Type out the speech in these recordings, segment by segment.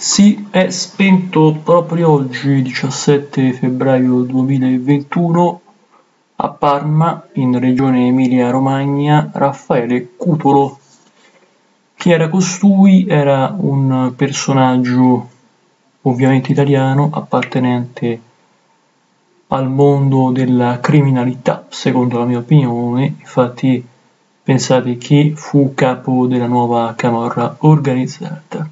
Si è spento proprio oggi, 17 febbraio 2021, a Parma, in regione Emilia-Romagna, Raffaele Cutolo. Chi era costui? Era un personaggio ovviamente italiano, appartenente al mondo della criminalità, secondo la mia opinione. Infatti, pensate chi fu capo della nuova camorra organizzata.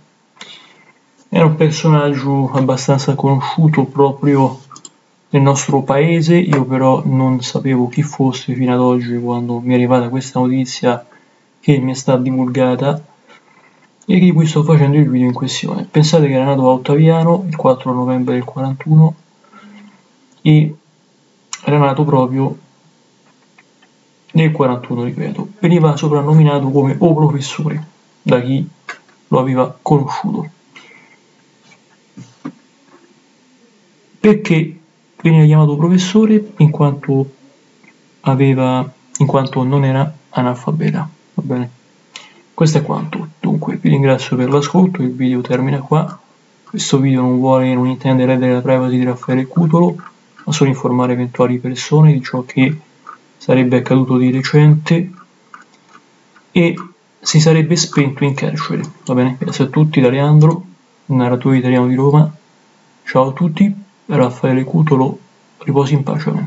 Era un personaggio abbastanza conosciuto proprio nel nostro paese, io però non sapevo chi fosse fino ad oggi quando mi è arrivata questa notizia che mi è stata divulgata e di cui sto facendo il video in questione. Pensate che era nato a Ottaviano il 4 novembre del 41 e era nato proprio nel 41, ripeto. Veniva soprannominato come O professore da chi lo aveva conosciuto. Perché veniva chiamato professore in quanto, aveva, in quanto non era analfabeta. Va bene? Questo è quanto. Dunque, vi ringrazio per l'ascolto, il video termina qua. Questo video non vuole, non intende rendere la privacy di Raffaele Cutolo, ma solo informare eventuali persone di ciò che sarebbe accaduto di recente e si sarebbe spento in carcere. Va bene? Grazie a tutti da Leandro, narratore italiano di Roma. Ciao a tutti. Raffaele Cutolo riposi in pace.